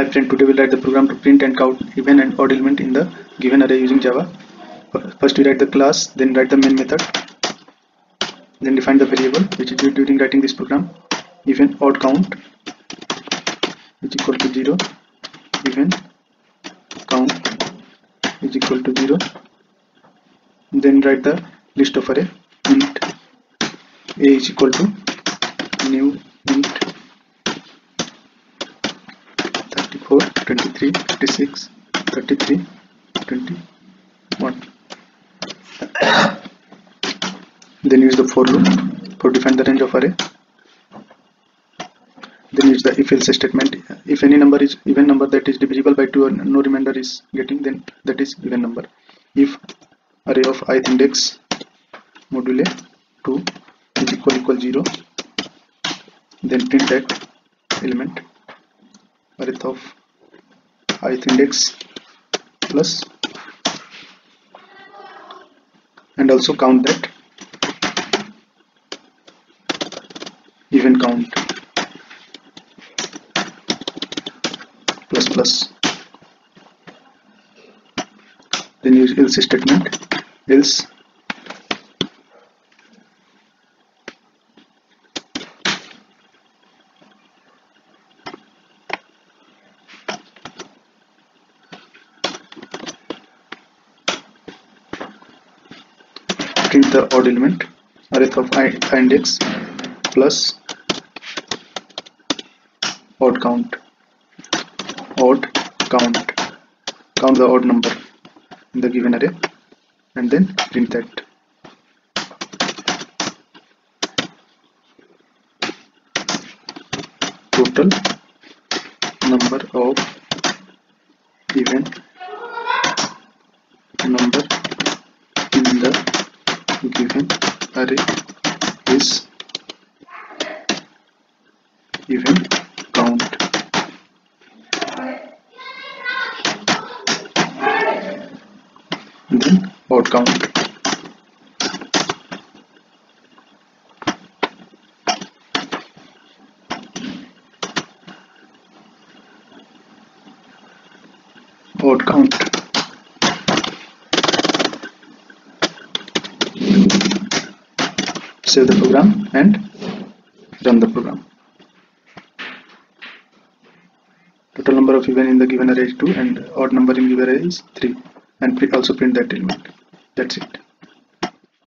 Hi friend, today we'll write the program to print and count even and odd element in the given array using Java. First we write the class, then write the main method, then define the variable which is during writing this program. Even odd count is equal to 0, even count is equal to 0. Then write the list of array int a is equal to 23 56 33 21 then use the for loop for define the range of array. Then use the if else statement. If any number is even number that is divisible by 2 and no remainder is getting then that is even number. If array of ith index module 2 is equal equal 0 then print that element. Array of ith index plus and also count that. Even count. Plus plus. Then use else statement. Else print the odd element array of index plus odd count odd count. Count the odd number in the given array and then print that. Total number of given array is even count. Then odd count. Odd count save the program and run the program. Total number of even in the given array is 2 and odd number in given array is 3 and also print that element. That's it